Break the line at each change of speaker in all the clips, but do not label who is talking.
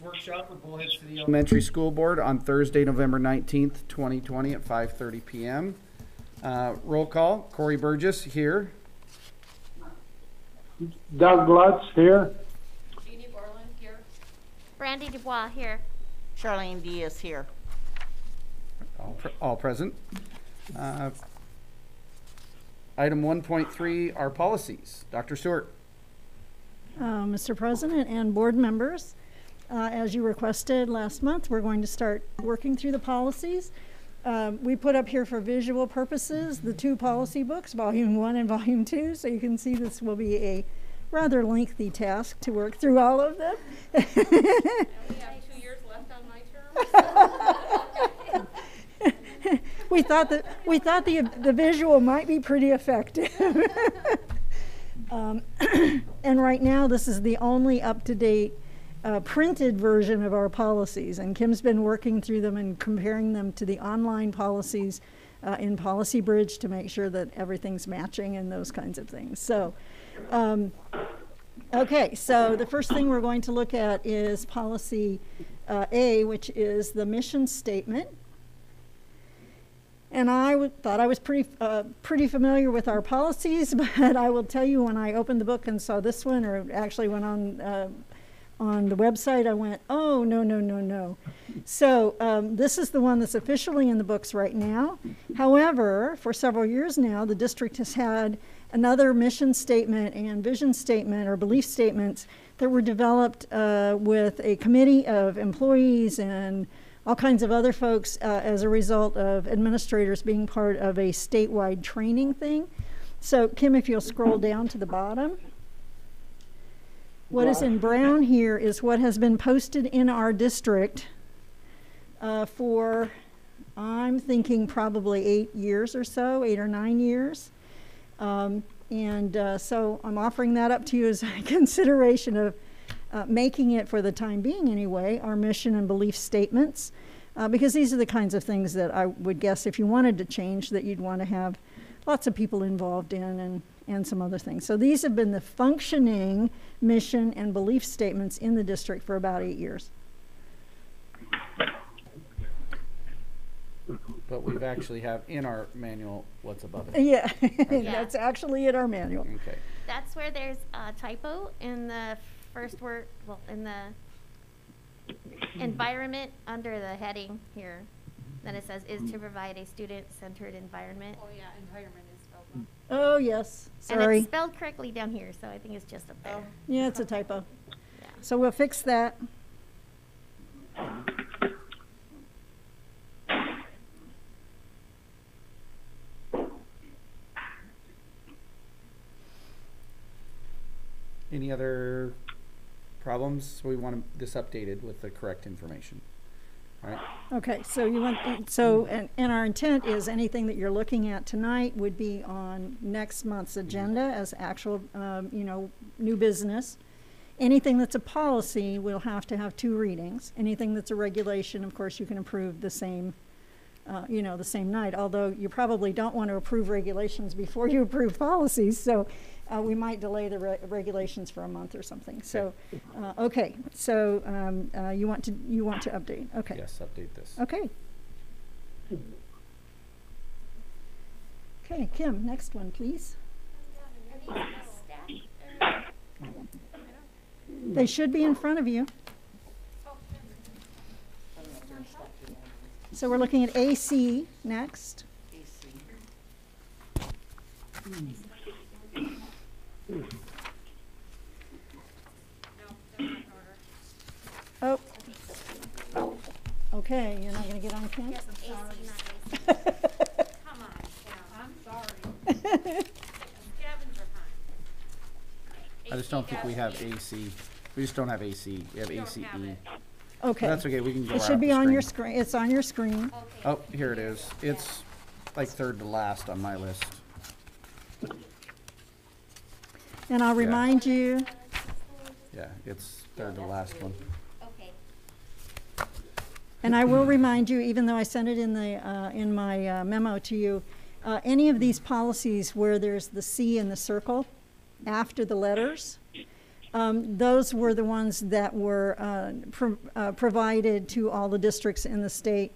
workshop with Bullhead City Elementary School Board on Thursday, November 19th, 2020 at 5:30 PM. Uh, Roll call, Corey Burgess here.
Doug Lutz here.
Jeannie Borland here.
Brandy Dubois here.
Charlene Diaz here.
All pre- All present. Uh, Item 1.3 our policies. Dr. Stewart.
Uh, Mr. President and board members, uh, as you requested last month, we're going to start working through the policies. Um, we put up here for visual purposes the two policy books, volume one and volume two, so you can see this will be a rather lengthy task to work through all of them.
We
thought that we thought the the visual might be pretty effective. um, and right now, this is the only up to date uh, printed version of our policies, and Kim's been working through them and comparing them to the online policies uh, in Policy Bridge to make sure that everything's matching and those kinds of things. So. Um, Okay, so the first thing we're going to look at is policy uh, A, which is the mission statement. And I thought I was pretty, uh, pretty familiar with our policies, but I will tell you when I opened the book and saw this one, or actually went on, uh, on the website, I went, oh, no, no, no, no. So um, this is the one that's officially in the books right now. However, for several years now, the district has had another mission statement and vision statement or belief statements that were developed uh, with a committee of employees and all kinds of other folks uh, as a result of administrators being part of a statewide training thing. So, Kim, if you'll scroll down to the bottom. What is in brown here is what has been posted in our district uh, for, I'm thinking probably eight years or so, eight or nine years. Um, and uh, so I'm offering that up to you as a consideration of uh, making it, for the time being anyway, our mission and belief statements. Uh, because these are the kinds of things that I would guess if you wanted to change, that you'd want to have lots of people involved in and, and some other things. So these have been the functioning mission and belief statements in the district for about eight years.
But we've actually have in our manual what's above it.
Yeah,
Yeah.
that's actually in our manual.
Okay.
That's where there's a typo in the first word, well, in the environment under the heading here. Then it says is to provide a student-centered environment.
Oh, yeah, environment is spelled wrong.
Oh, yes,
And
sorry.
it's spelled correctly down here, so I think it's just up there.
Yeah, it's a typo.
Yeah.
So we'll fix that.
Any other problems? We want this updated with the correct information. Right.
Okay, so you want, so, and, and our intent is anything that you're looking at tonight would be on next month's agenda as actual, um, you know, new business. Anything that's a policy will have to have two readings. Anything that's a regulation, of course, you can approve the same, uh, you know, the same night. Although you probably don't want to approve regulations before you approve policies, so uh, we might delay the re- regulations for a month or something. So, uh, okay, so um, uh, you want to you want to update? Okay.
Yes, update this.
Okay. Okay, Kim, next one, please. They should be in front of you. So we're looking at AC next.
No, they're not in order.
Oh. Okay, you're not gonna get on, Kim?
Just AC, not AC.
Come on, Kim, I'm sorry. Scavenger hunt.
I just don't think we have AC. We just don't have AC. We have
We don't
ACE.
have it.
Okay.
That's okay. We can go
It
right
should be
the
on your
screen.
screen, it's on your screen.
Okay.
Oh, here it is. It's like third to last on my list.
And I'll
Yeah.
remind you,
Yeah, it's third to last one.
And I will remind you, even though I sent it in the, uh, in my uh, memo to you, uh, any of these policies where there's the C in the circle after the letters, Um, those were the ones that were uh, pro- uh, provided to all the districts in the state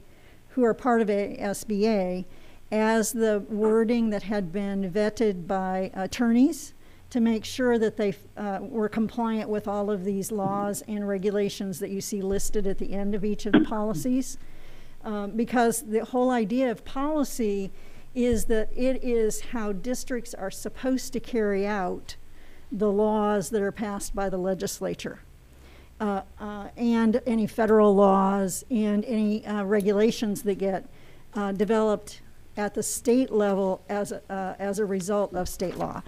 who are part of ASBA as the wording that had been vetted by attorneys to make sure that they uh, were compliant with all of these laws and regulations that you see listed at the end of each of the policies. Um, because the whole idea of policy is that it is how districts are supposed to carry out the laws that are passed by the legislature. Uh, uh, and any federal laws and any uh, regulations that get uh, developed at the state level as a, uh, as a result of state law.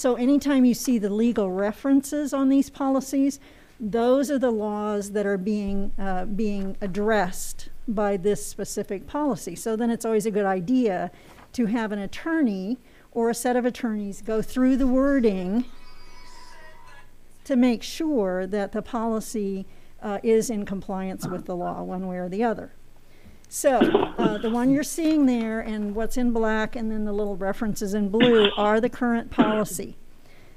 So anytime you see the legal references on these policies, those are the laws that are being uh, being addressed by this specific policy. So then it's always a good idea to have an attorney or a set of attorneys go through the wording to make sure that the policy uh, is in compliance with the law, one way or the other. So, uh, the one you're seeing there and what's in black and then the little references in blue are the current policy.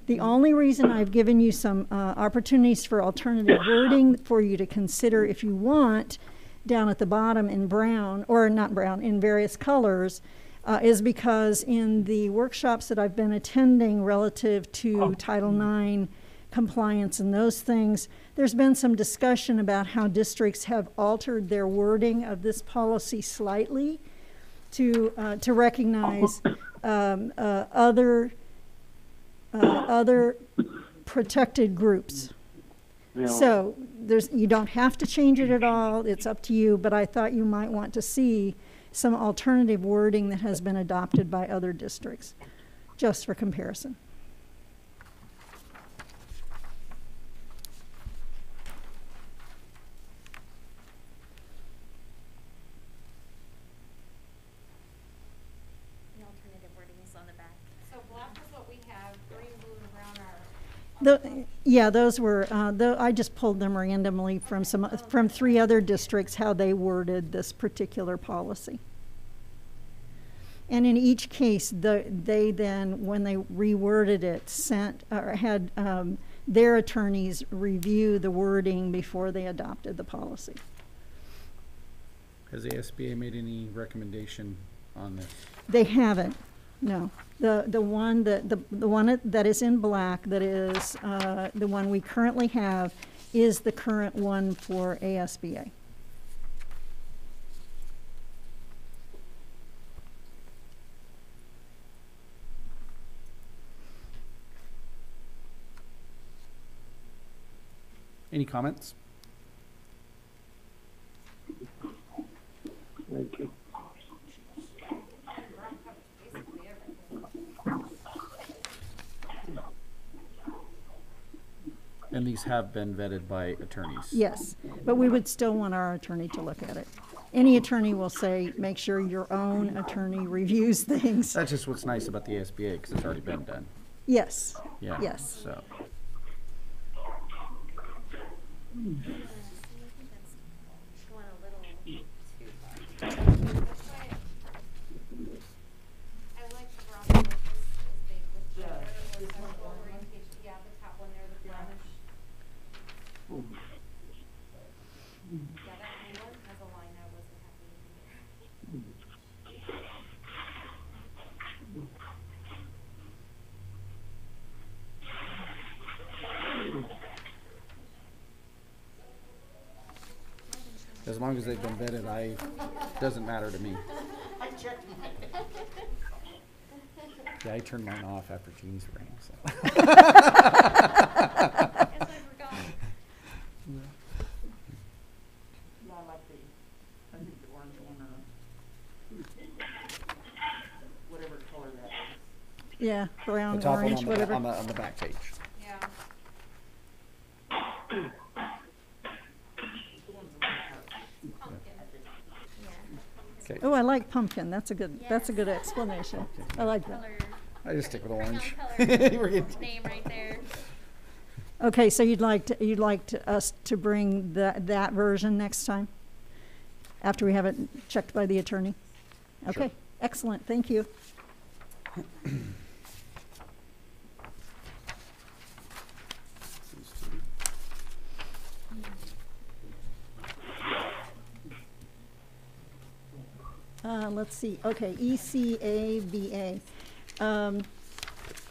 The only reason I've given you some uh, opportunities for alternative wording for you to consider if you want down at the bottom in brown, or not brown, in various colors, uh, is because in the workshops that I've been attending relative to Title IX compliance and those things, there's been some discussion about how districts have altered their wording of this policy slightly to, uh, to recognize um, uh, other, uh, other protected groups.
Know,
So there's, you don't have to change it at all, it's up to you, but I thought you might want to see some alternative wording that has been adopted by other districts, just for comparison.
The alternative wording is on the back.
So black is what we have, green, blue, and brown are.
The, yeah, those were, uh, the, I just pulled them randomly from some, from three other districts, how they worded this particular policy. And in each case, the, they then, when they reworded it, sent, or had, um, their attorneys review the wording before they adopted the policy.
Has the SBA made any recommendation on this?
They haven't, no. The, the one that, the, the one that is in black, that is, uh, the one we currently have, is the current one for ASBA.
Any comments?
thank you.
And these have been vetted by attorneys?
Yes, but we would still want our attorney to look at it. Any attorney will say, make sure your own attorney reviews things.
That's just what's nice about the ASBA, because it's already been done.
Yes,
Yeah.
Yes.
So,
Going a little too far.
That's why I like the brown one, this is big with the, or sexual orientation, yeah, the top one there, the brownish. Yeah, that blue one has a line I wasn't happy with.
as long as they've been vetted, I, doesn't matter to me.
I checked mine.
Yeah, I turned mine off after Jean's rang, so.
Guess I forgot.
Yeah, I like the, I think the orange one or whatever color that is.
yeah,
The
brown,
top one
orange,
on the,
whatever.
on the, on the back page.
Yeah. Pumpkin.
Okay,
Oh, I like pumpkin, that's a good, that's a good explanation. I like that.
Color,
I just stick with orange.
color name right there.
Okay, so you'd like to, you'd like to, us to bring that, that version next time? After we have it checked by the attorney? Okay, excellent, thank you.
These
Uh, let's see, okay, E ECABA. Um,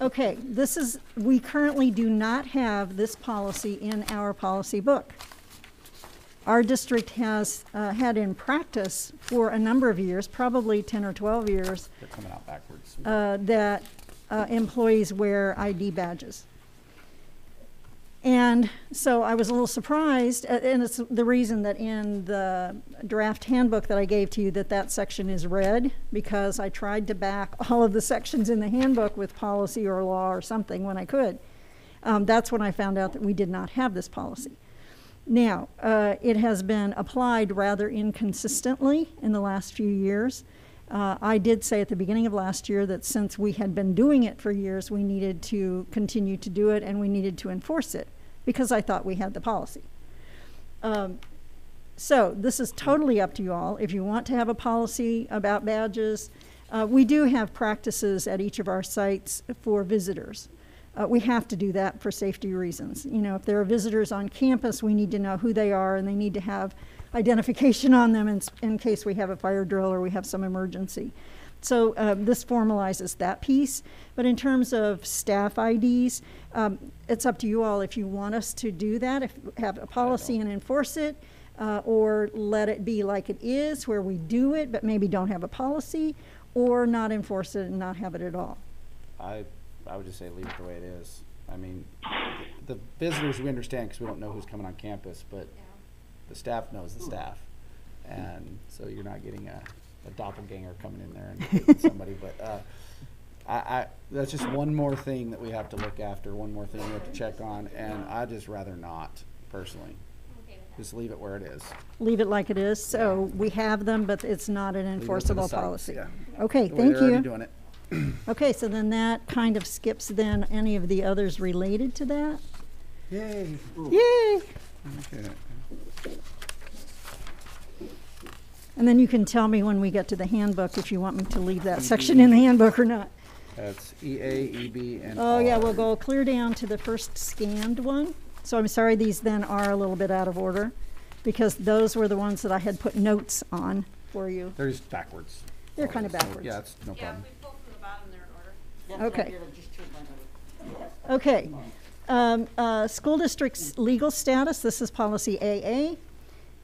okay, this is, we currently do not have this policy in our policy book. Our district has, uh, had in practice for a number of years, probably ten or twelve years,
They're coming out backwards.
uh, that uh, employees wear ID badges. And so I was a little surprised, and it's the reason that in the draft handbook that I gave to you, that that section is red, because I tried to back all of the sections in the handbook with policy or law or something when I could. Um, That's when I found out that we did not have this policy. Now, uh, it has been applied rather inconsistently in the last few years. Uh, I did say at the beginning of last year that since we had been doing it for years, we needed to continue to do it and we needed to enforce it because I thought we had the policy. Um, so this is totally up to you all. If you want to have a policy about badges, uh, we do have practices at each of our sites for visitors. Uh, we have to do that for safety reasons. You know, if there are visitors on campus, we need to know who they are and they need to have identification on them in, in case we have a fire drill or we have some emergency. So um, this formalizes that piece. But in terms of staff IDs, um, it's up to you all if you want us to do that, if have a policy and enforce it, uh, or let it be like it is, where we do it but maybe don't have a policy, or not enforce it and not have it at all.
I, I would just say leave it the way it is. I mean, the visitors, we understand because we don't know who's coming on campus, but the staff knows the staff. And so you're not getting a, a doppelganger coming in there and hitting somebody, but, uh, I, I, that's just one more thing that we have to look after, one more thing we have to check on, and I'd just rather not, personally.
Okay with that.
Just leave it where it is.
Leave it like it is, so we have them, but it's not an
Leave it to the
enforceable
sites,
policy.
yeah.
Okay,
The way
thank
they're already
you.
doing it.
Okay, so then that kind of skips then any of the others related to that.
Yay.
Yay!
Okay.
And then you can tell me when we get to the handbook if you want me to leave that section in the handbook or not.
That's E A, E B, and
Oh, yeah, we'll
R.
go clear down to the first scanned one. So I'm sorry, these then are a little bit out of order, because those were the ones that I had put notes on for you.
They're just backwards.
They're kinda
So,
backwards.
Yeah, it's no
Yeah,
problem.
if we pull from the bottom, they're in order.
Okay.
That's what I did, I just turned mine over.
Okay. Um, uh, school district's legal status, this is policy AA.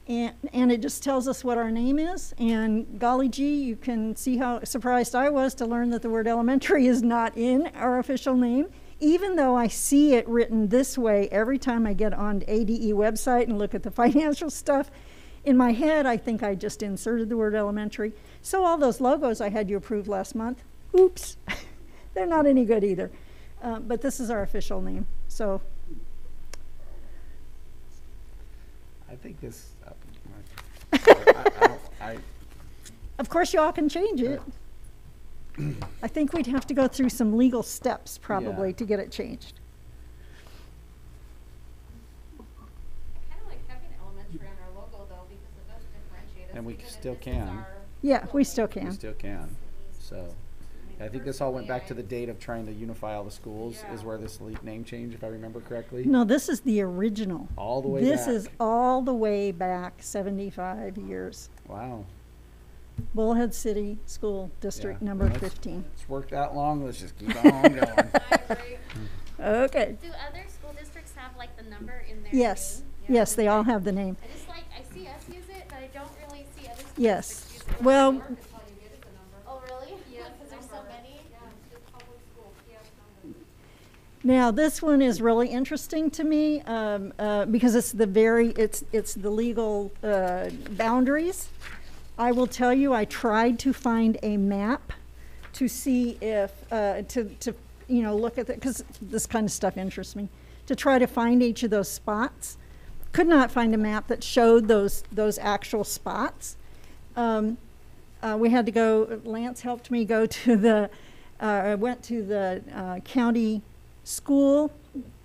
And, and it just tells us what our name is. And golly gee, you can see how surprised I was to learn that the word elementary is not in our official name. Even though I see it written this way every time I get on ADE website and look at the financial stuff, in my head, I think I just inserted the word elementary. So all those logos I had you approve last month, oops, they're not any good either. Uh, but this is our official name. So,
I think this, uh, I, I, don't- I,
of course, y'all can change it. I think we'd have to go through some legal steps probably
Yeah.
to get it changed.
I kinda like having elementary on our logo though, because it does differentiate us.
And we
even if
still
this is
can.
our
Yeah, we
building.
still
we
can.
still can, so. I think this all went back to the date of trying to unify all the schools, is where this le- name change, if I remember correctly.
No, this is the original.
All the way
This
back.
is all the way back 75 years.
Wow,
Bullhead City School District
Yeah,
Number
that's-
15.
it's worked that long, let's just keep on going.
I agree.
Okay.
Do other school districts have like the number in their
Yes,
name?
yes, they all have the name.
I just like, I see us use it, but I don't really see other school
Yes.
districts use it.
Well,
That's how you get it, the number.
Oh, really?
Yeah,
Because there's so
number.
many?
Yeah, it's just public school, PS number.
Now, this one is really interesting to me um, uh, because it's the very it's it's the legal uh, boundaries. I will tell you, I tried to find a map to see if uh, to to you know look at it because this kind of stuff interests me. To try to find each of those spots, could not find a map that showed those those actual spots. Um, uh, we had to go. Lance helped me go to the. Uh, I went to the uh, county school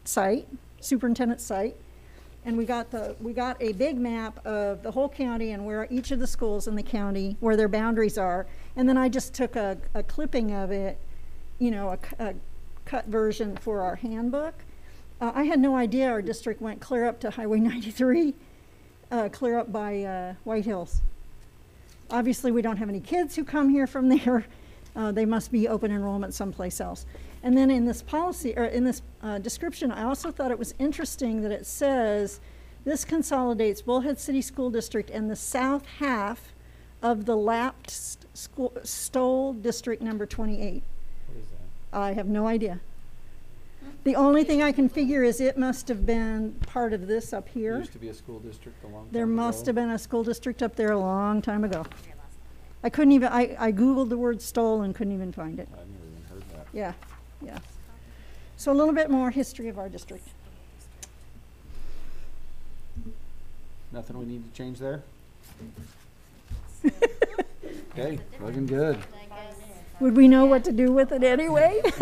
site, superintendent site, and we got the we got a big map of the whole county and where each of the schools in the county where their boundaries are. And then I just took a, a clipping of it, you know, a, a cut version for our handbook. Uh, I had no idea our district went clear up to Highway 93, uh, clear up by uh, White Hills. obviously, we don't have any kids who come here from there. Uh, they must be open enrollment someplace else. And then in this policy, or in this uh, description, I also thought it was interesting that it says, this consolidates Bullhead City School District and the south half of the lapsed school, Stoll District Number 28.
What is that?
I have no idea. The only thing I can figure is it must have been part of this up here.
There used to be a school district a long time
There must
ago.
have been a school district up there a long time ago. I couldn't even, I, I Googled the word Stoll and couldn't even find it.
I've never even heard that.
Yeah, yeah. So a little bit more history of our district.
Nothing we need to change there? Okay, looking good.
Would we know what to do with it anyway?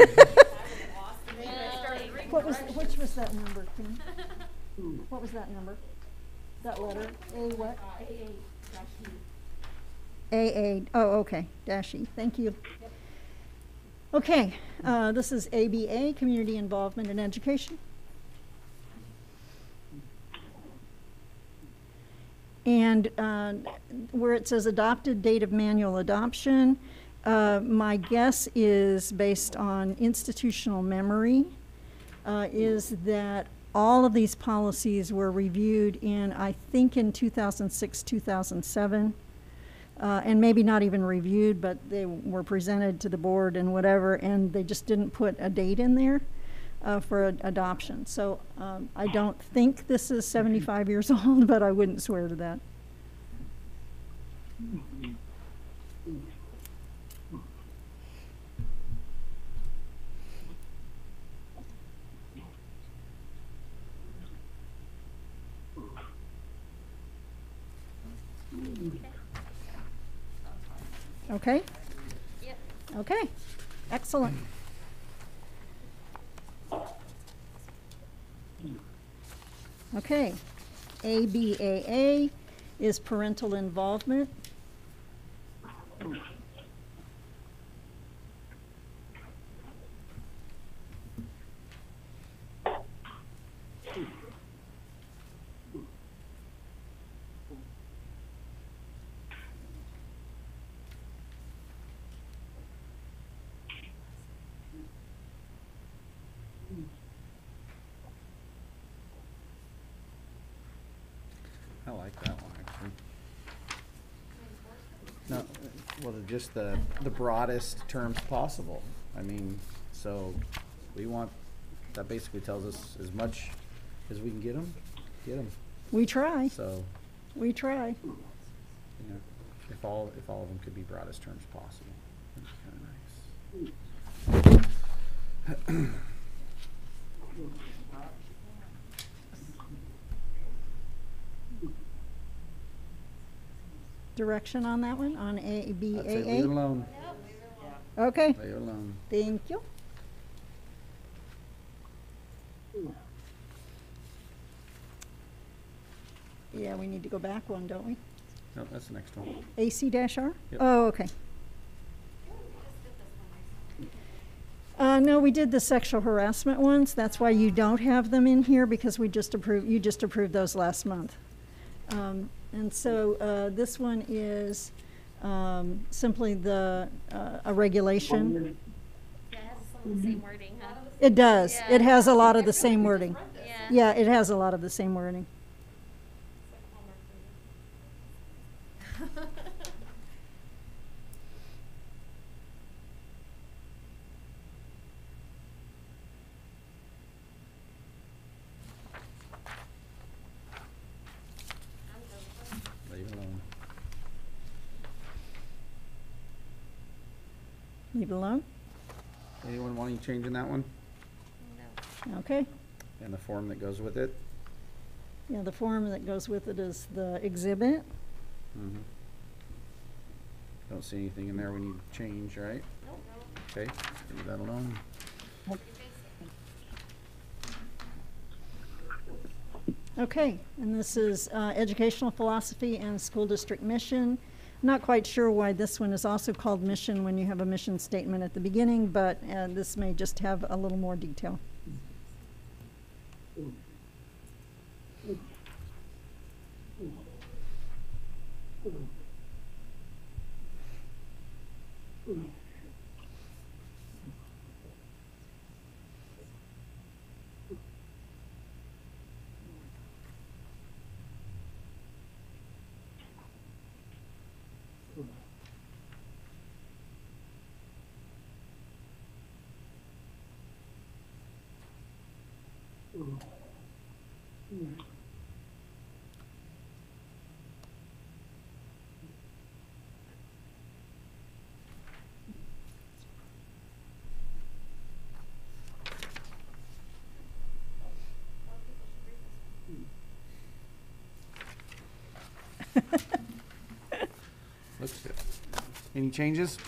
What was, which was that number, Kim? What was that number? That letter? A what? A A, oh, okay, dash E, thank you. Okay, uh, this is ABA, Community Involvement in Education. And uh, where it says adopted date of manual adoption, uh, my guess is based on institutional memory, uh, is that all of these policies were reviewed in, I think, in 2006, 2007. Uh, and maybe not even reviewed, but they were presented to the board and whatever, and they just didn't put a date in there uh, for ad- adoption. So um, I don't think this is 75 years old, but I wouldn't swear to that. Okay?
Yep.
Okay, excellent. Okay, ABAA is parental involvement.
I like that one, actually. No, well, the- just the, the broadest terms possible. I mean, so we want, that basically tells us as much as we can get them, get them.
We try,
So,
we try.
you know, if all, if all of them could be broadest terms possible, that'd be kinda nice.
Direction on that one, on
I'd say leave it
ABAA?
alone,
Okay,
leave it alone.
thank you. Yeah, we need to go back one, don't we?
No, that's the next one.
AC dash R?
Yep.
Oh, okay. Uh, no, we did the sexual harassment ones. That's why you don't have them in here because we just approved, you just approved those last month. Um, and so, uh, this one is, um, simply the, uh, a regulation.
Yeah, it has some of the same wording, huh?
It does. It has a lot of the same wording.
Yeah.
Yeah, it has a lot of the same wording.
Leave it alone.
Leave it alone?
Anyone want to change in that one?
No.
Okay.
And the form that goes with it?
Yeah, the form that goes with it is the exhibit.
Mhm. Don't see anything in there we need to change, right?
Nope.
Okay, leave that alone.
Okay, and this is uh, educational philosophy and school district mission. Not quite sure why this one is also called mission when you have a mission statement at the beginning, but uh, this may just have a little more detail.
Looks good. Any changes?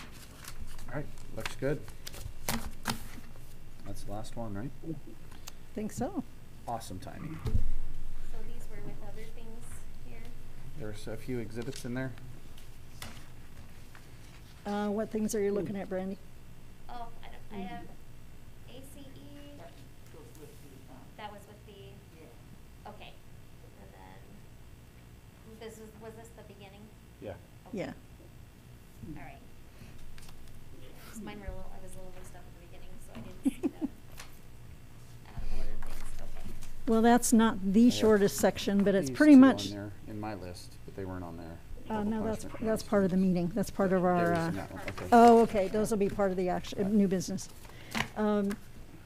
All right, looks good. That's the last one, right?
Think so.
Awesome timing.
So these were with other things here.
There's a few exhibits in there.
Uh, what things are you looking at, Brandy?
Oh, I don't, I have ACE,
That goes with the, um,
that was with the,
yeah.
okay. And then, this was, was this the beginning?
Yeah.
Okay.
Yeah.
All right. 'Cause mine were a little, I was a little mixed up at the beginning, so I didn't see the out of order things, okay.
Well, that's not the shortest section, but it's
These
pretty
two
much,
on there In my list, but they weren't on there.
uh, no, that's,
punishment
that's part of the meeting. That's part of
There
our,
is
uh,
in that one, okay.
oh, okay, those will be part of the action, uh, new business. Um,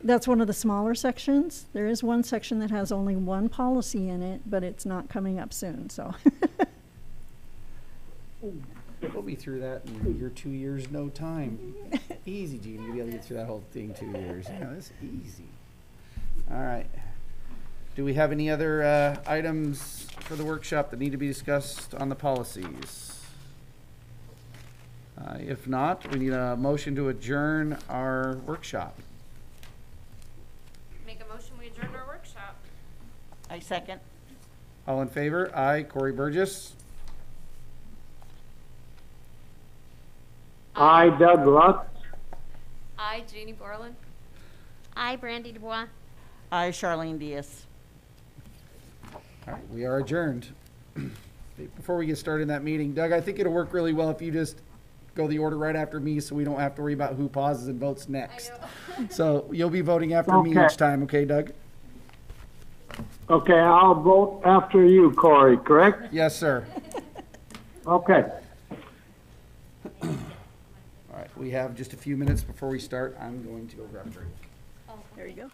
that's one of the smaller sections. There is one section that has only one policy in it, but it's not coming up soon, so.
We'll be through that in your two years, no time. Easy, Gene, you'll be able to get through that whole thing two years. Yeah, that's easy. All right. Do we have any other, uh, items for the workshop that need to be discussed on the policies? Uh, if not, we need a motion to adjourn our workshop.
Make a motion, we adjourn our workshop.
I second.
All in favor? Aye. Corey Burgess?
I, Doug Lutz.
I, Janie Borland.
I, Brandy Dubois.
I, Charlene Diaz.
All right, we are adjourned. Before we get started in that meeting, Doug, I think it'll work really well if you just go the order right after me so we don't have to worry about who pauses and votes next. So you'll be voting after me
Okay.
each time, okay, Doug?
Okay, I'll vote after you, Corey, correct?
Yes, sir.
Okay.
All right, we have just a few minutes before we start. I'm going to go grab a drink.
Oh,
There you go.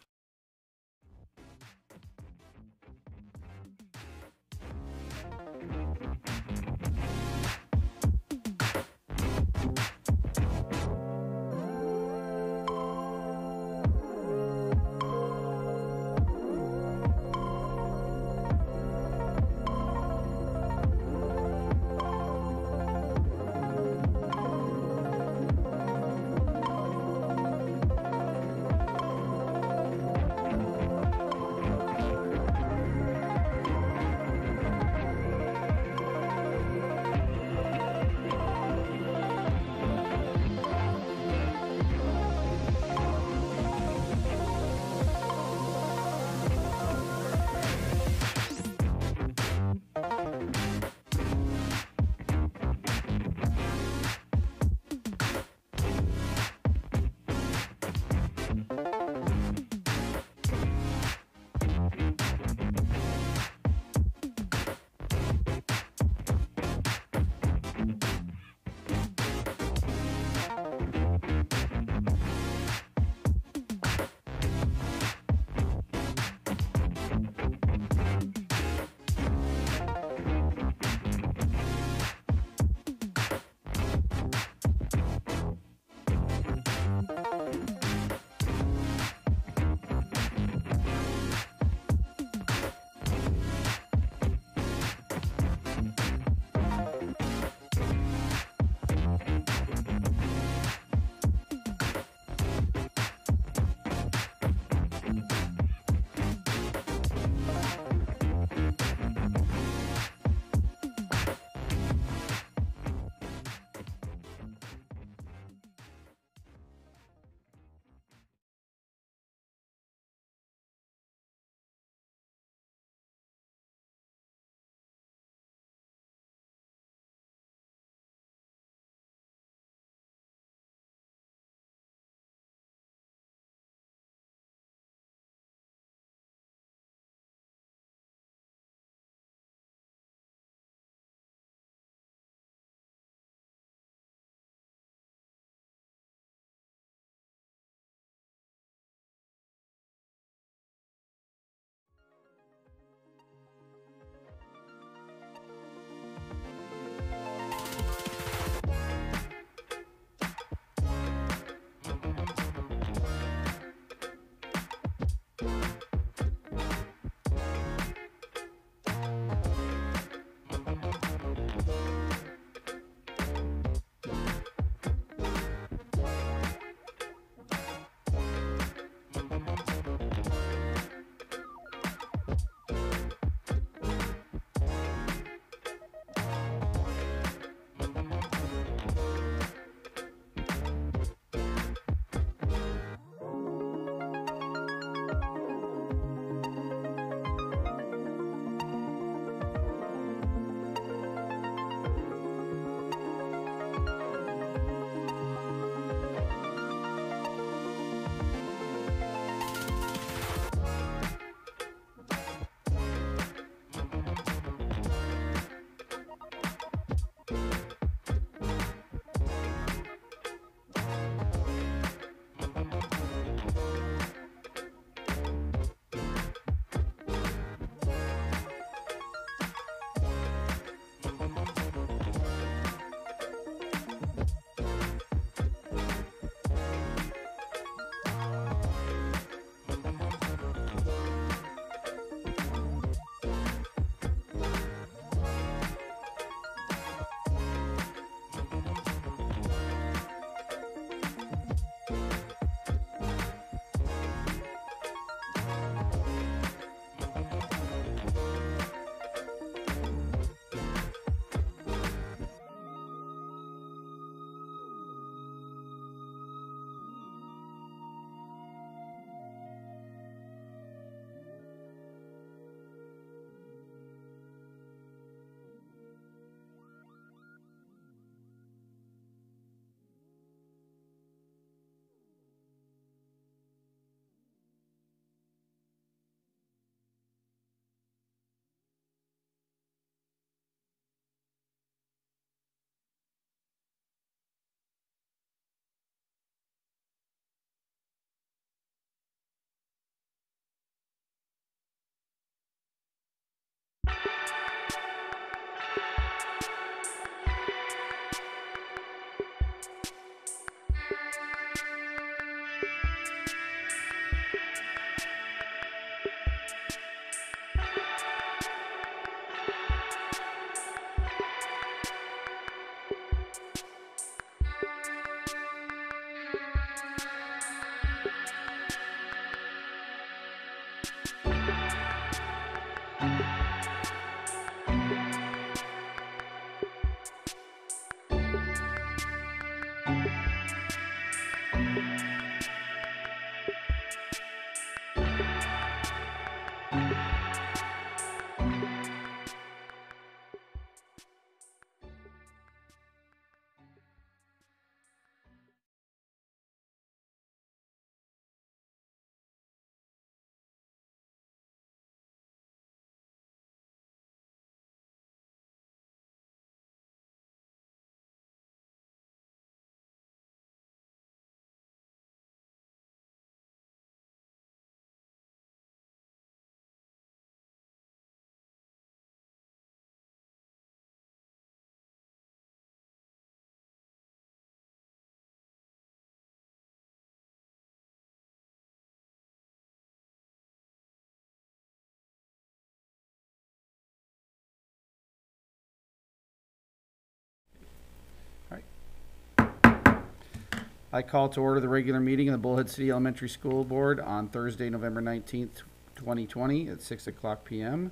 I call to order the regular meeting of the Bullhead City Elementary School Board on Thursday, November nineteenth, twenty twenty, at six o'clock PM.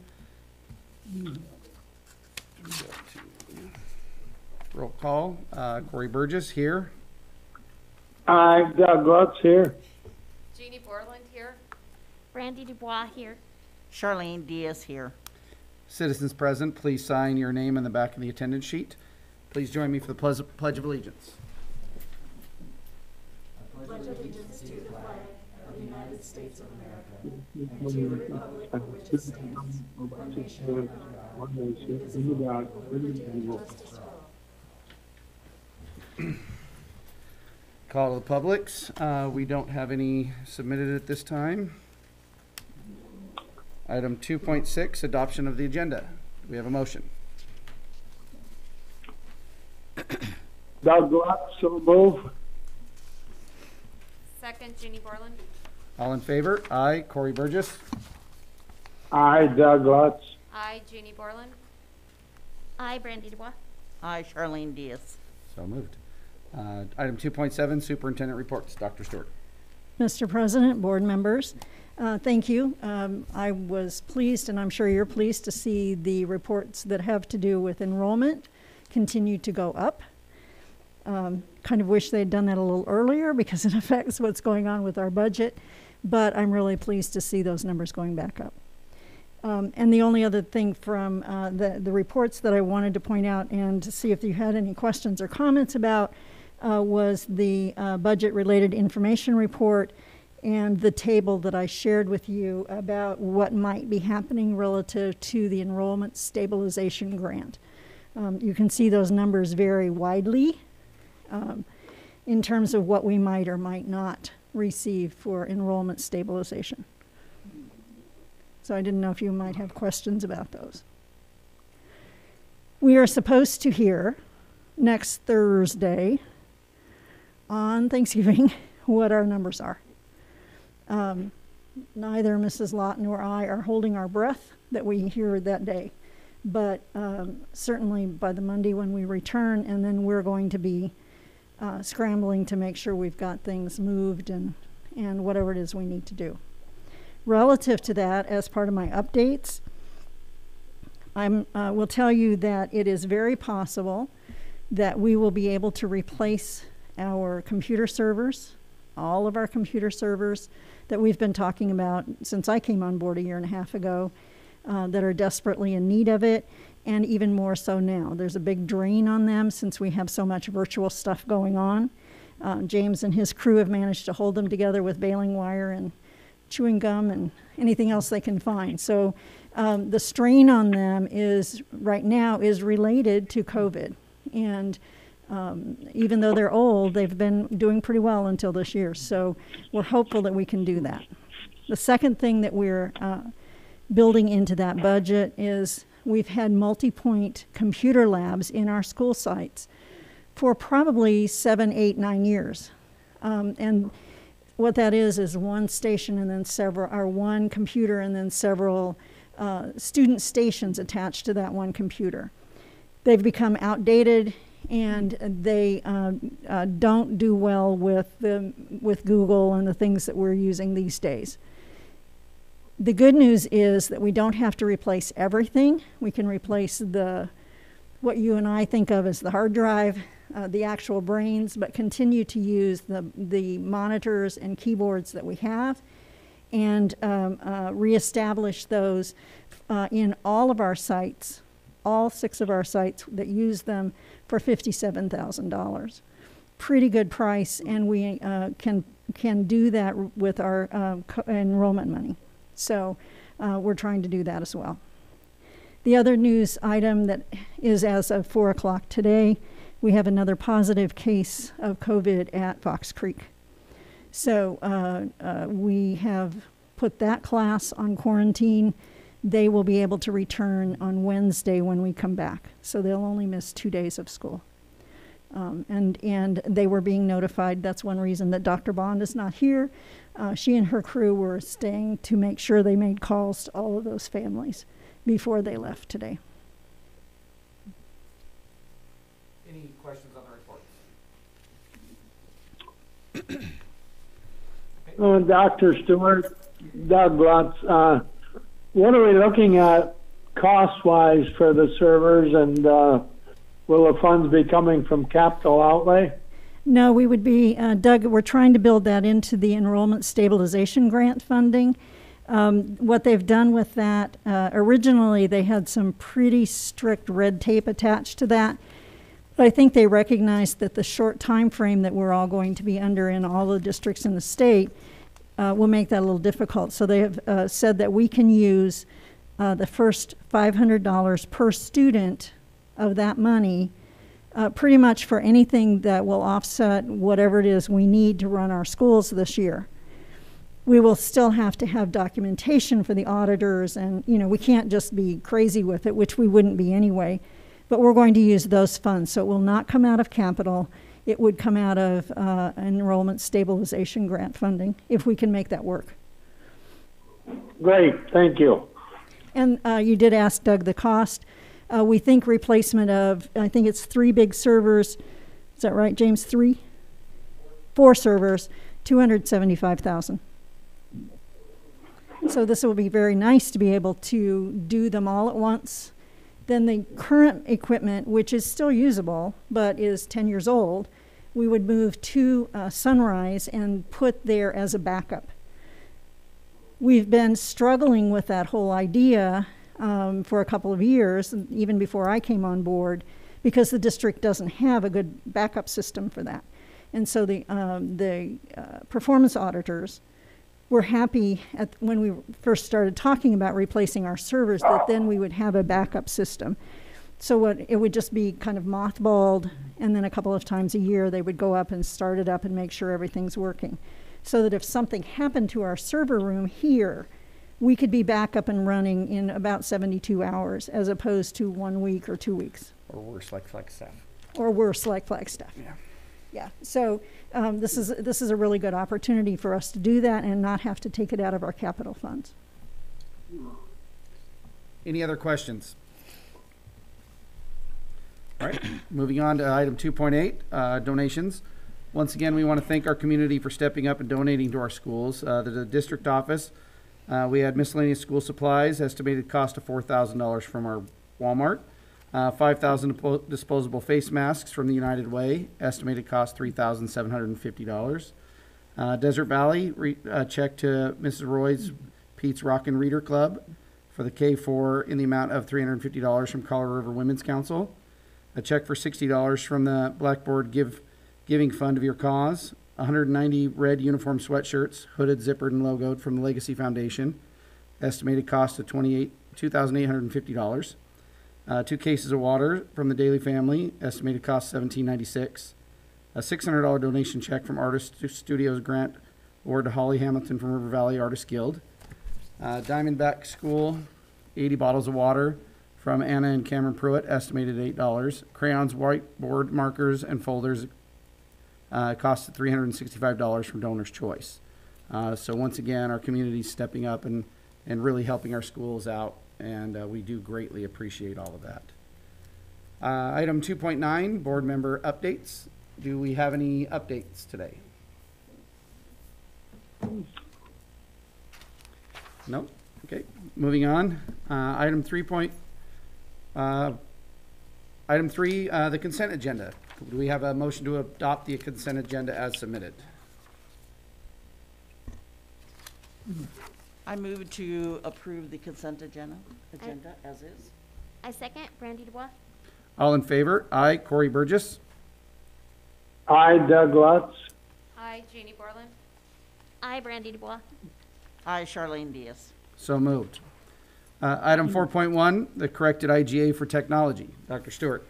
Roll call, uh, Corey Burgess here.
Aye, Doug Lutz here.
Jeannie Borland here.
Randy Dubois here.
Charlene Diaz here.
Citizens present, please sign your name in the back of the attendance sheet. Please join me for the pledge Pledge of Allegiance. Call to the publics. Uh, we don't have any submitted at this time. Item two point six, adoption of the agenda. Do we have a motion?
Doug Lutz, so move.
Second, Jeannie Borland.
All in favor? Aye. Corey Burgess?
Aye, Doug Lutz.
I, Jeannie Borland.
I, Brandy Dubois.
Hi, Charlene Diaz.
So moved. Uh, item two point seven, superintendent reports. Dr. Stewart.
Mr. President, board members, uh, thank you. Um, I was pleased, and I'm sure you're pleased, to see the reports that have to do with enrollment continue to go up. Um, kind of wish they'd done that a little earlier because it affects what's going on with our budget, but I'm really pleased to see those numbers going back up. Um, and the only other thing from uh, the, the reports that I wanted to point out and to see if you had any questions or comments about uh, was the uh, budget related information report and the table that I shared with you about what might be happening relative to the enrollment stabilization grant. Um, you can see those numbers vary widely um, in terms of what we might or might not receive for enrollment stabilization. So I didn't know if you might have questions about those. We are supposed to hear next Thursday on Thanksgiving what our numbers are. Um, neither Mrs. Lott nor I are holding our breath that we hear that day. But um, certainly by the Monday when we return, and then we're going to be uh, scrambling to make sure we've got things moved and, and whatever it is we need to do. Relative to that, as part of my updates, I uh, will tell you that it is very possible that we will be able to replace our computer servers, all of our computer servers that we've been talking about since I came on board a year and a half ago, uh, that are desperately in need of it, and even more so now. There's a big drain on them since we have so much virtual stuff going on. Uh, James and his crew have managed to hold them together with baling wire and chewing gum and anything else they can find. So um, the strain on them is right now is related to COVID, and um, even though they're old, they've been doing pretty well until this year. So we're hopeful that we can do that. The second thing that we're uh, building into that budget is we've had multi-point computer labs in our school sites for probably seven, eight, nine years, um, and what that is is one station and then several, or one computer and then several uh, student stations attached to that one computer. They've become outdated and they uh, uh, don't do well with the with Google and the things that we're using these days. The good news is that we don't have to replace everything. We can replace the what you and I think of as the hard drive, uh, the actual brains, but continue to use the the monitors and keyboards that we have, and um, uh, reestablish those uh, in all of our sites, all six of our sites that use them for fifty-seven thousand dollars. Pretty good price, and we uh, can can do that with our co- enrollment money. So uh, we're trying to do that as well. The other news item that is as of four o'clock today, we have another positive case of COVID at Fox Creek. So uh, uh, we have put that class on quarantine. They will be able to return on Wednesday when we come back. So they'll only miss two days of school. Um, and, and they were being notified. That's one reason that Dr. Bond is not here. Uh, she and her crew were staying to make sure they made calls to all of those families before they left today.
Any questions on the reports?
Uh, Dr. Stewart, Doug Lutz, uh, what are we looking at cost-wise for the servers and, uh, will the funds be coming from capital outlay?
No, we would be, uh, Doug, we're trying to build that into the enrollment stabilization grant funding. Um, what they've done with that, uh, originally, they had some pretty strict red tape attached to that. But I think they recognized that the short time frame that we're all going to be under in all the districts in the state uh, will make that a little difficult. So they have uh, said that we can use uh, the first $500 per student of that money uh, pretty much for anything that will offset whatever it is we need to run our schools this year. We will still have to have documentation for the auditors, and you know we can't just be crazy with it, which we wouldn't be anyway. But we're going to use those funds, so it will not come out of capital. It would come out of uh, enrollment stabilization grant funding if we can make that work.
Great, thank you.
And uh, you did ask Doug the cost. Uh, we think replacement of, I think it's three big servers. Is that right, James? Three? Four servers, 275,000. So this will be very nice to be able to do them all at once. Then the current equipment, which is still usable but is 10 years old, we would move to uh, Sunrise and put there as a backup we've been struggling with that whole idea um, for a couple of years, even before I came on board, because the district doesn't have a good backup system for that. And so the, um, the uh, performance auditors were happy at, when we first started talking about replacing our servers that then we would have a backup system. So what, it would just be kind of mothballed, and then a couple of times a year they would go up and start it up and make sure everything's working so that if something happened to our server room here, we could be back up and running in about 72 hours as opposed to one week or two weeks,
Or worse, like Flagstaff.
or worse, like Flagstaff.
Yeah.
Yeah, so um, this is this is a really good opportunity for us to do that and not have to take it out of our capital funds.
Any other questions? All right, moving on to item two point eight, uh, donations. Once again, we want to thank our community for stepping up and donating to our schools. Uh, the, the district office, uh, we had miscellaneous school supplies, estimated cost of four thousand dollars from our Walmart. Uh, five thousand disposable face masks from the United Way, estimated cost three thousand seven hundred and fifty dollars. Uh, Desert Valley, re, uh, check to Mrs. Roy's Pete's Rockin' Reader Club for the K four in the amount of three hundred and fifty dollars from Colorado River Women's Council. A check for sixty dollars from the Blackbaud Give Giving Fund of Your Cause. 190 red uniform sweatshirts, hooded, zippered, and logoed from the Legacy Foundation. Estimated cost of 28 $2,850. Uh, two cases of water from the Daily Family. Estimated cost 1796. A $600 donation check from Artist Studios grant award to Holly Hamilton from River Valley Artist Guild. Uh, Diamondback School, 80 bottles of water from Anna and Cameron Pruitt, estimated $8. Crayons, whiteboard markers, and folders, uh, cost of $365 from Donor's Choice. Uh, so once again, our community's stepping up and, and really helping our schools out, and uh, we do greatly appreciate all of that. Uh, item 2.9, board member updates. Do we have any updates today? No? Okay, moving on. Uh, item 3. Point, uh, item 3, uh, the consent agenda. Do we have a motion to adopt the consent agenda as submitted?
I move to approve the consent agenda, agenda as is.
I second, Brandy Dubois.
All in favor? Aye. Corey Burgess?
I, Doug Lutz.
Hi, Janie Borland.
I, Brandy Dubois.
I, Charlene Diaz.
So moved. Uh, item 4.1, the corrected IGA for technology. Dr. Stewart?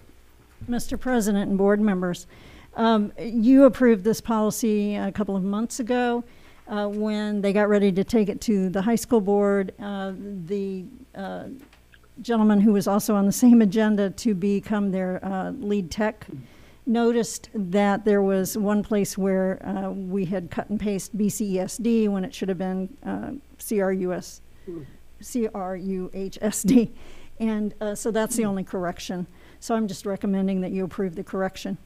Mr. President and board members, um, you approved this policy a couple of months ago uh, when they got ready to take it to the high school board. Uh, the uh, gentleman who was also on the same agenda to become their uh, lead tech noticed that there was one place where uh, we had cut and paste BCESD when it should have been uh, CRUS, CRUHSD. And uh, so that's the only correction. So I'm just recommending that you approve the correction.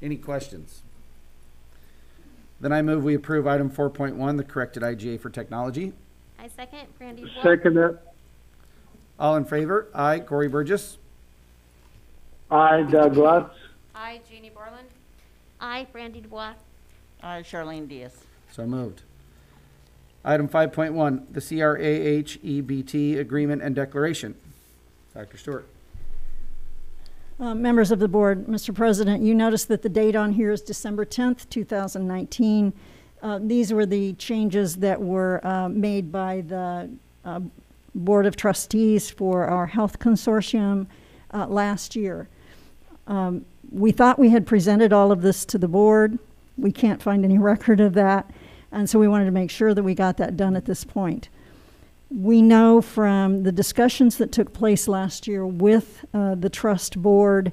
Any questions? Then I move we approve item four point one, the corrected IGA for technology.
I second, Brandy Bois.
Second it.
All in favor? Aye. Corey Burgess.
Aye, Doug Lutz.
I, Jeannie Borland.
I, Brandy Bois.
I, Charlene Diaz.
So moved. Item five point one, the CRAH EBT E agreement and declaration. Dr. Stewart.
Uh, Members of the board, Mr. President, you notice that the date on here is December 10th, 2019. Uh, These were the changes that were uh, made by the uh, Board of Trustees for our health consortium uh, last year. Um, We thought we had presented all of this to the board. We can't find any record of that, and so we wanted to make sure that we got that done at this point. We know from the discussions that took place last year with uh, the trust board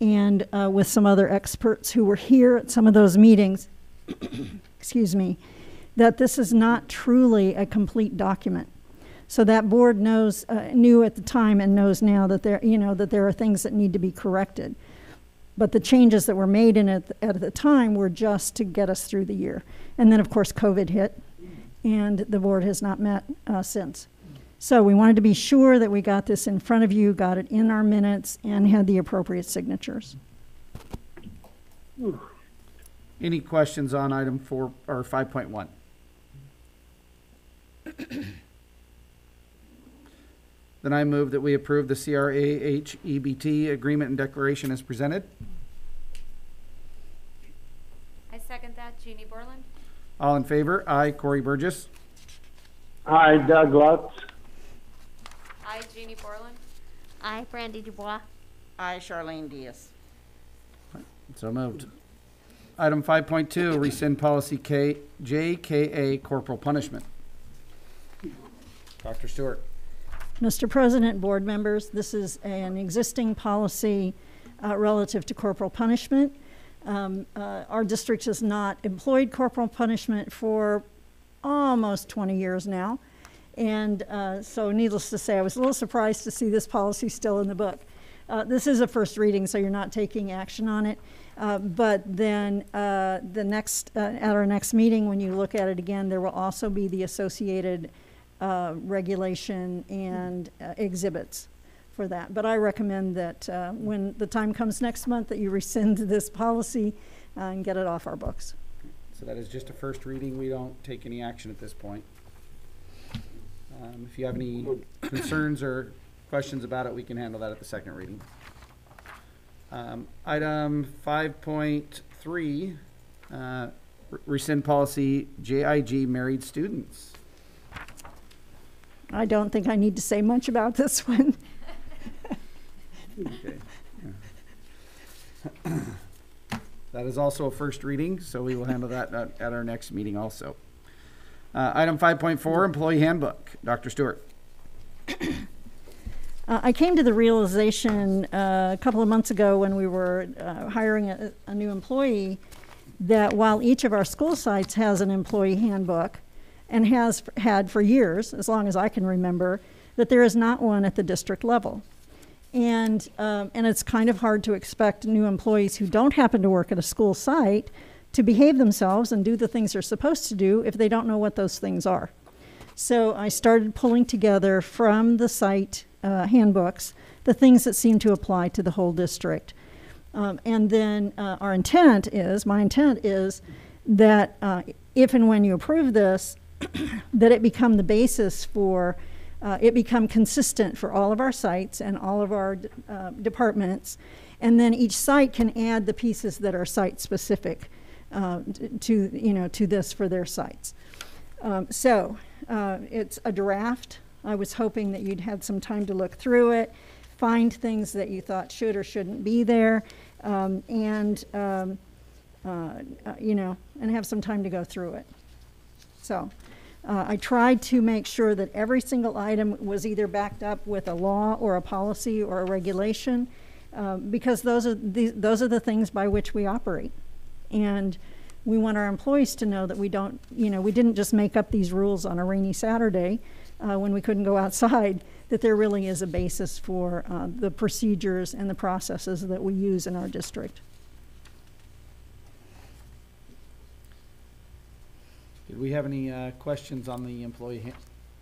and uh, with some other experts who were here at some of those meetings, excuse me, that this is not truly a complete document. So that board knows, uh, knew at the time and knows now that there, you know, that there are things that need to be corrected. But the changes that were made in it at the time were just to get us through the year. And then, of course, COVID hit, and the board has not met uh, since. So we wanted to be sure that we got this in front of you, got it in our minutes, and had the appropriate signatures.
Any questions on item four, or five point one? Then I move that we approve the CRAH EBT E agreement and declaration as presented.
I second that, Jeannie Borland.
All in favor? Aye. Corey Burgess.
Aye, Doug Lutz.
I, Jeannie Borland.
I, Brandy Dubois.
I, Charlene Diaz.
So moved. Item five point two, rescind policy K, JKA corporal punishment. Dr. Stewart.
Mr. President, board members, this is an existing policy uh, relative to corporal punishment. Um, uh, Our district has not employed corporal punishment for almost 20 years now. And uh, so needless to say, I was a little surprised to see this policy still in the book. Uh, This is a first reading, so you're not taking action on it. Uh, But then uh, the next, uh, at our next meeting, when you look at it again, there will also be the associated uh, regulation and exhibits for that. But I recommend that uh, when the time comes next month, that you rescind this policy uh, and get it off our books.
So that is just a first reading. We don't take any action at this point. Um, if you have any concerns or questions about it, we can handle that at the second reading. Um, item five point three, uh, rescind policy JIG married students.
I don't think I need to say much about this one.
Okay. That is also a first reading, so we will handle that at, at our next meeting also. Uh, item five point four, employee handbook. Dr. Stewart.
Uh, I came to the realization uh, a couple of months ago when we were uh, hiring a, a new employee that while each of our school sites has an employee handbook and has f- had for years, as long as I can remember, that there is not one at the district level. And, um, and it's kind of hard to expect new employees who don't happen to work at a school site to behave themselves and do the things they're supposed to do if they don't know what those things are. So I started pulling together from the site uh, handbooks the things that seem to apply to the whole district. Um, and then uh, our intent is, my intent is that uh, if and when you approve this, that it become the basis for, uh, it become consistent for all of our sites and all of our uh, departments. And then each site can add the pieces that are site specific uh, to, you know, to this for their sites. Um, so uh, it's a draft. I was hoping that you'd had some time to look through it, find things that you thought should or shouldn't be there, um, and um, uh, you know, and have some time to go through it. So uh, I tried to make sure that every single item was either backed up with a law or a policy or a regulation, um, because those are the, those are the things by which we operate. And we want our employees to know that we don't, you know, we didn't just make up these rules on a rainy Saturday uh, when we couldn't go outside, that there really is a basis for uh, the procedures and the processes that we use in our district.
Did we have any, uh, questions on the employee han-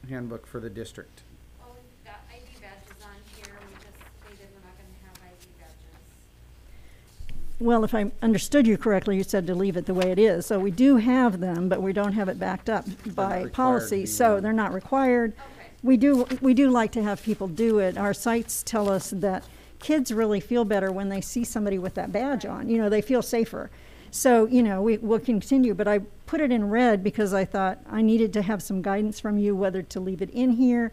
handbook for the district?
Oh, we've got ID badges on here, we just stated we're not gonna have ID badges.
Well, if I understood you correctly, you said to leave it the way it is. So we do have them, but we don't have it backed up by
required to
policy, so
done.
they're not required.
Okay.
We do, we do like to have people do it. Our sites tell us that kids really feel better when they see somebody with that badge on. You know, they feel safer. So, you know, we will continue, but I put it in red because I thought I needed to have some guidance from you whether to leave it in here.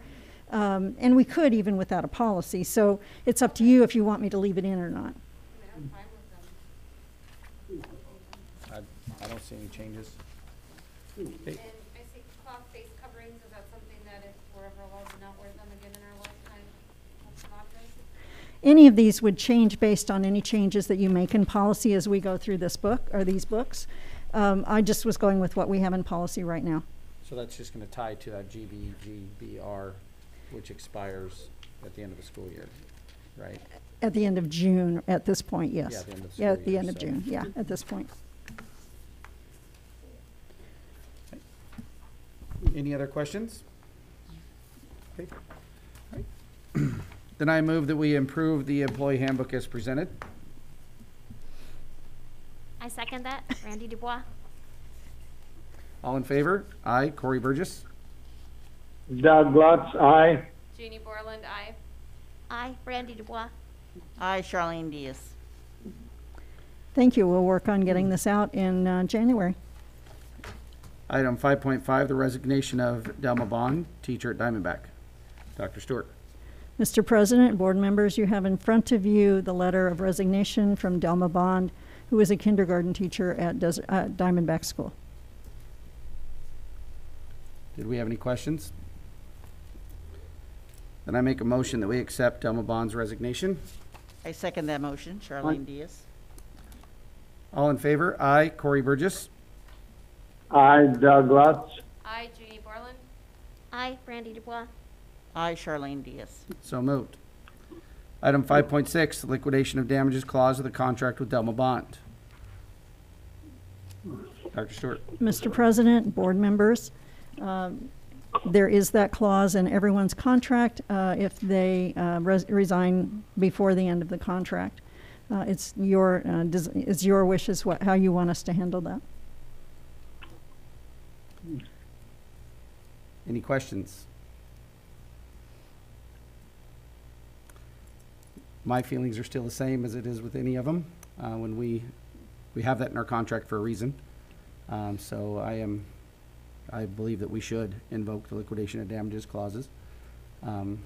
Um, and we could even without a policy. So it's up to you if you want me to leave it in or not.
I I'm fine with them.
I, I don't see any changes. Okay.
And I see cloth face coverings, is that something that if we're ever allowed to not wear them again in our lifetime, that's an option?
Any of these would change based on any changes that you make in policy as we go through this book, or these books. Um, I just was going with what we have in policy right now.
So that's just gonna tie to that GBGBR, which expires at the end of the school year, right?
At the end of June, at this point, yes.
Yeah, at the end of
Yeah, at the
year,
end of
so-
June, yeah, at this point.
Any other questions? Okay. All right. Then I move that we improve the employee handbook as presented.
I second that. Randy Dubois.
All in favor? Aye. Corey Burgess?
Doug Lutz, aye.
Jeannie Borland, aye.
I, Randy Dubois.
I, Charlene Diaz.
Thank you. We'll work on getting this out in uh, January.
Item five point five, the resignation of Delma Bond, teacher at Diamondback. Dr. Stewart.
Mr. President, board members, you have in front of you the letter of resignation from Delma Bond, who is a kindergarten teacher at Des- uh, Diamondback School.
Did we have any questions? Then I make a motion that we accept Delma Bond's resignation.
I second that motion, Charlene Diaz.
All in favor? Aye. Corey Burgess?
Aye, Doug Lutz.
Aye, Judy Borland.
I, Randy Dubois.
I, Charlene Diaz.
So moved. Item five point six, liquidation of damages clause of the contract with Delma Bond. Dr. Stewart.
Mr. President, board members, um, there is that clause in everyone's contract uh, if they uh, res- resign before the end of the contract. Uh, It's your, uh, des- it's your wishes what, how you want us to handle that.
Any questions? My feelings are still the same as it is with any of them. Uh, when we, we have that in our contract for a reason. Um, so I am, I believe that we should invoke the liquidation of damages clauses. Um,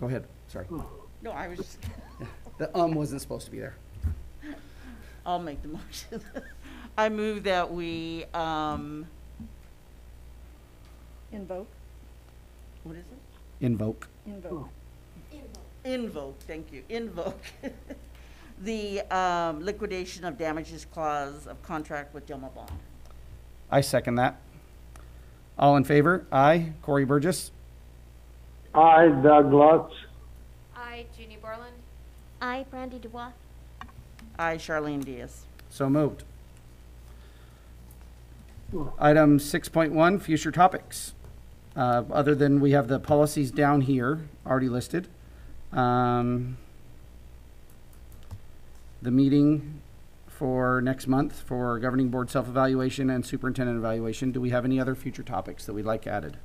Go ahead, sorry.
No, I was, just-
The um wasn't supposed to be there.
I'll make the motion. I move that we, um,
Invoke.
what is it?
Invoke.
Invoke.
Invoke, thank you, invoke the, um, liquidation of damages clause of contract with Dilma Bond.
I second that. All in favor? Aye. Corey Burgess?
Aye, Doug Lutz.
Aye, Jeannie Borland.
I, Randy Dubois.
I, Charlene Diaz.
So moved. Item six point one, future topics. Uh, other than we have the policies down here already listed. Um, the meeting for next month for governing board self-evaluation and superintendent evaluation. Do we have any other future topics that we'd like added?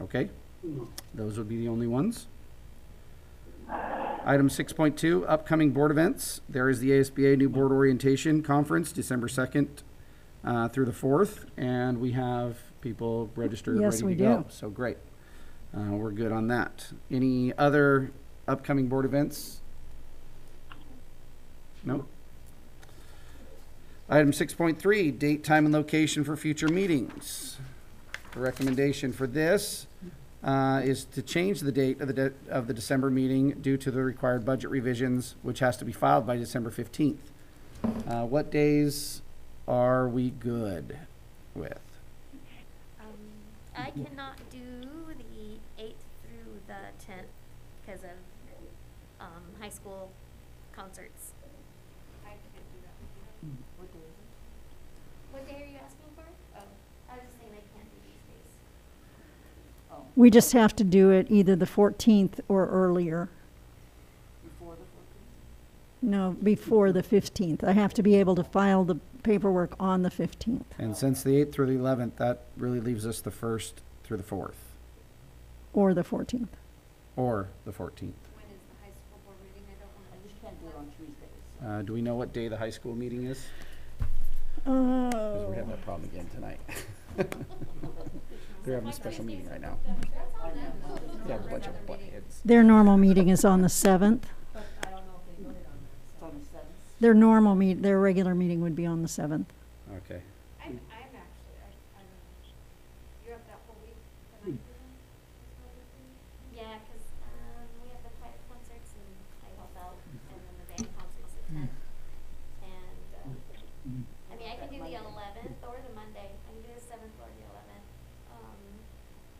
Okay, those would be the only ones. Item six point two, upcoming board events. There is the ASBA New Board Orientation Conference, December second, uh, through the fourth, and we have people registered, ready
Yes,
to
we
go.
do.
So great. Uh, we're good on that. Any other upcoming board events? No? Item six point three, date, time, and location for future meetings. The recommendation for this uh, is to change the date of the, de- of the December meeting due to the required budget revisions, which has to be filed by December 15th. Uh, What days are we good with?
I cannot do the eighth through the tenth because of, um, high school concerts.
I can't do that.
What day is it?
What day are you asking for? Oh, I was just saying I can't do these days.
Oh,
We just have to do it either the 14th or earlier.
Before the fourteenth?
No, before the 15th. I have to be able to file the paperwork on the 15th.
And since the eighth through the eleventh, that really leaves us the first through the fourth,
Or the 14th.
or the fourteenth.
When is the high school board meeting? I don't wanna.
just can't do it on Tuesdays.
Uh, do we know what day the high school meeting is? Because
Oh.
we're having that problem again tonight. They're having a special meeting right now.
I.
They have a bunch of buttheads.
Their normal meeting is on the 7th.
It's on the seventh.
Their normal meet, their regular meeting would be on the 7th.
Okay.
I'm, I'm actually, I, I'm, you have that whole week, the ninth
Yeah, 'cause um, we have the choir concerts and I help out, and then the band concerts at ten. And, uh, I mean, I can do the eleventh or the Monday, I can do the seventh or the eleventh, um,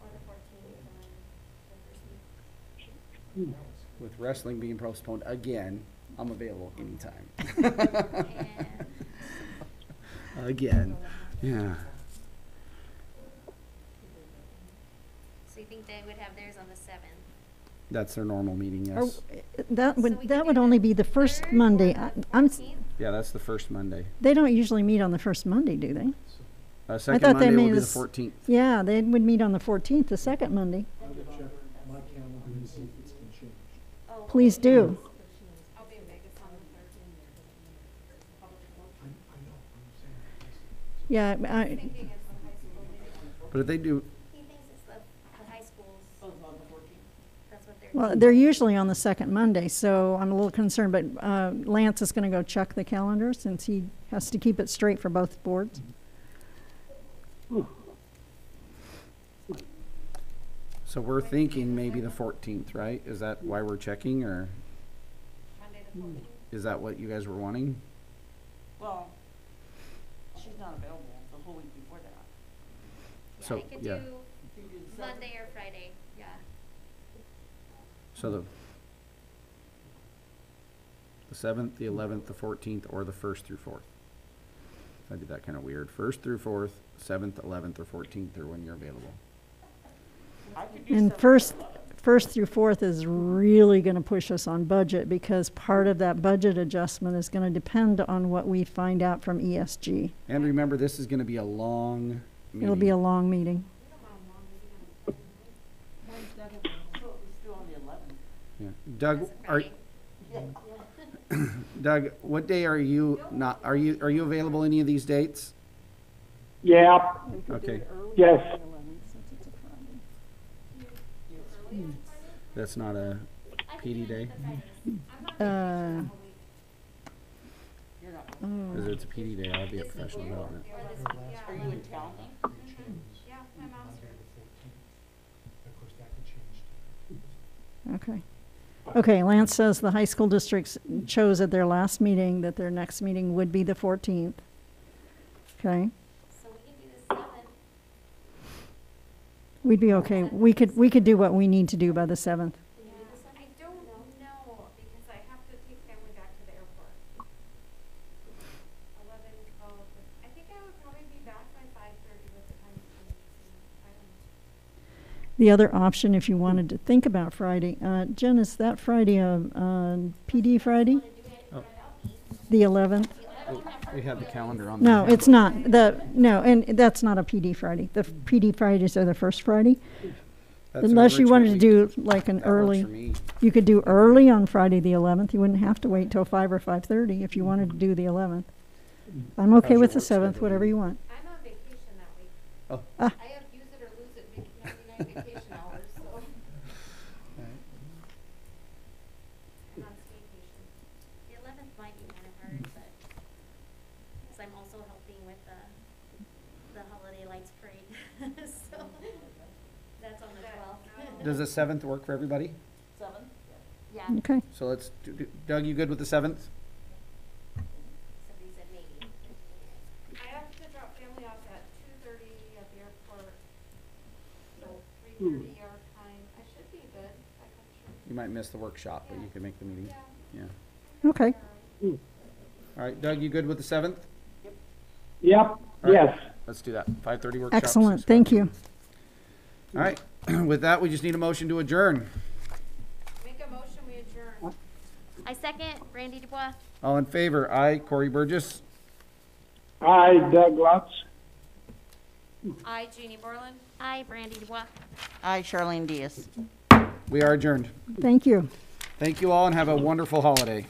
or the fourteenth, and then the first week.
With wrestling being postponed again, I'm available anytime. Again, yeah.
so you think they would have theirs on the seventh?
That's their normal meeting,
Or-
yes.
That
So we
would,
could
that
do
would
the
only be the first
third
Monday. I-
the
I'm, s-
14th?
Yeah, that's the first Monday.
they don't usually meet on the first Monday, do they?
Uh, second
thought they
Monday will
made
be the
us-
fourteenth.
Yeah, they would meet on the 14th, the second Monday.
Oh,
Please do.
I'll be in Vegas on the third.
Yeah, I,
Thinking it's the high school.
But if they do,
He thinks it's the, the high schools,
Oh, it's on the fourteenth?
that's what they're.
well, they're usually on the second Monday, so I'm a little concerned, but uh, Lance is going to go check the calendar since he has to keep it straight for both boards.
so we're thinking maybe the fourteenth, right? Is that why we're checking, or
Monday the fourteenth.
is that what you guys were wanting?
Well, she's not available the whole week before that.
Yeah,
So,
I could
yeah.
do
Can you do the seventh?
Monday or Friday, yeah.
So the the seventh, the eleventh, the fourteenth, or the first through fourth? I did that kind of weird. First through fourth, seventh, eleventh, or fourteenth, or when you're available.
I could do
And
seventh
first,
eleventh.
First through fourth is really going to push us on budget because part of that budget adjustment is going to depend on what we find out from ESG.
And remember, this is gonna be a long meeting.
It'll be a long meeting.
So let's do on the eleventh.
Yeah. Doug, are, Doug, what day are you not, are you, are you available any of these dates?
Yeah,
Okay,
yes.
That's not a PD day?
the Fridays.
Uh,
You're.
Because it's a PD day, I'll be at professional development.
Or this week, yeah.
are you in town?
Yeah, my mom's here.
Of course, that.
Okay. Okay, Lance says the high school districts chose at their last meeting that their next meeting would be the 14th. Okay,
So we can do the seventh.
We'd be okay. We could, we could do what we need to do by the 7th.
Can the
I don't know, because I have to take family back to the airport. Eleven, twelve, I think I would probably be back by five thirty with the time change. I don't know.
The other option, if you wanted to think about Friday, uh, Jen, is that Friday a, a PD Friday?
Wanna do it
Oh.
The 11th?
We have the calendar on.
No,
there.
it's not. The, no, and that's not a PD Friday. The PD Fridays are the first Friday.
That's an
Unless you wanted to
week.
do like an
That works
early,
me.
you could do early on Friday, the 11th. You wouldn't have to wait till 5 or 5:30 if you wanted to do the 11th. I'm okay
How's
with the
work schedule
7th, whatever you want.
I'm on vacation that week.
Oh.
Ah.
I have use it or lose it vac- ninety-nine vacation hours, so. I'm on staycation.
The eleventh might be kind of hard, but, because I'm also helping with the, the holiday lights parade, so, that's on the twelfth.
Does the seventh work for everybody?
Seventh?
Yeah,
Okay.
So let's, do- do- Doug, you good with the seventh?
somebody said maybe.
I have to drop family off at two thirty at the airport, so three thirty our time. I should be good. I can sure.
You might miss the workshop, but you can make the meeting.
Yeah.
Yeah.
Okay, um,
All right, Doug, you good with the seventh?
Yep,
right.
yes.
Let's do that. Five thirty workshop.
excellent,
6:00.
thank you.
All right, with that, we just need a motion to adjourn.
Make a motion, we adjourn. Oh.
I second, Randy Dubois.
All in favor? Aye. Corey Burgess.
Aye, Doug Lutz.
I, Jeannie Borland.
I, Brandy Dubois.
Aye, Charlene Diaz.
We are adjourned.
Thank you.
Thank you all and have a wonderful holiday.